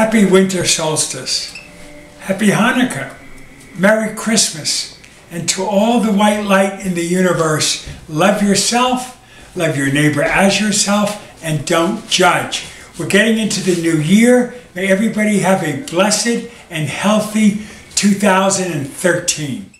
Happy winter solstice. Happy Hanukkah. Merry Christmas. And to all the white light in the universe, love yourself, love your neighbor as yourself, and don't judge. We're getting into the new year. May everybody have a blessed and healthy 2013.